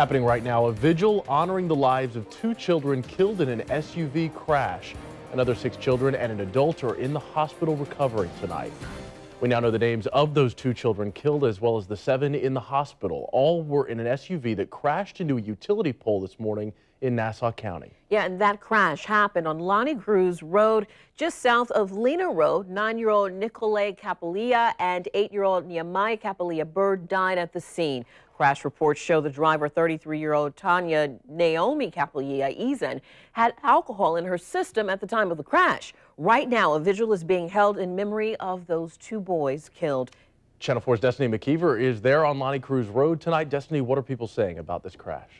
Happening right now, a vigil honoring the lives of two children killed in an SUV crash. Another six children and an adult are in the hospital recovering tonight. We now know the names of those two children killed as well as the seven in the hospital. All were in an SUV that crashed into a utility pole this morning in Nassau County. Yeah, and that crash happened on Lonnie Crews Road, just south of Lena Road. Nine-year-old Nicolay Capolia and eight-year-old Nehemiah Capolia Bird died at the scene. Crash reports show the driver, 33-year-old Tanya Naomi Capolia Eason, had alcohol in her system at the time of the crash. Right now, a vigil is being held in memory of those two boys killed. Channel 4's Destiny McKeever is there on Lonnie Crews Road tonight. Destiny, what are people saying about this crash?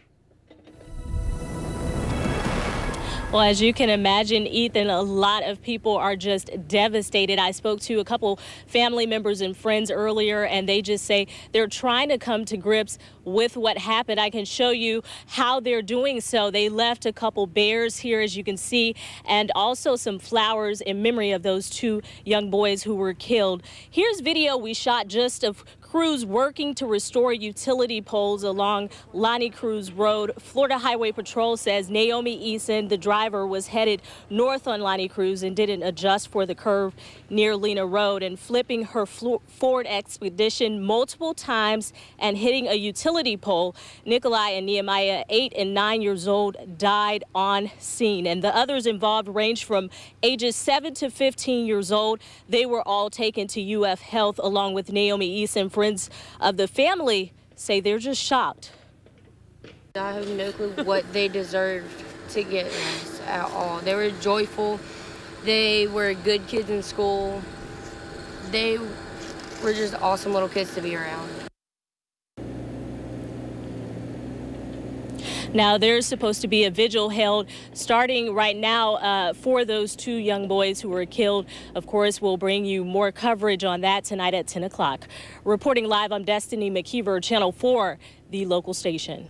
Well, as you can imagine, Ethan, a lot of people are just devastated. I spoke to a couple family members and friends earlier, and they just say they're trying to come to grips with what happened. I can show you how they're doing so. They left a couple bears here, as you can see, and also some flowers in memory of those two young boys who were killed. Here's video we shot just of crews working to restore utility poles along Lonnie Crews Road. Florida Highway Patrol says Naomi Eason, the driver, was headed north on Lonnie Crews and didn't adjust for the curve near Lena Road and flipping her Ford Expedition multiple times and hitting a utility pole. Nikolai and Nehemiah, eight and nine years old, died on scene. And the others involved ranged from ages 7 to 15 years old. They were all taken to UF Health along with Naomi Eason friends of the family say they're just shocked. I have no clue what they deserved to get at all. They were joyful. They were good kids in school. They were just awesome little kids to be around. Now, there's supposed to be a vigil held starting right now uh, for those two young boys who were killed. Of course, we'll bring you more coverage on that tonight at 10 o'clock. Reporting live, I'm Destiny McKeever, Channel 4, the local station.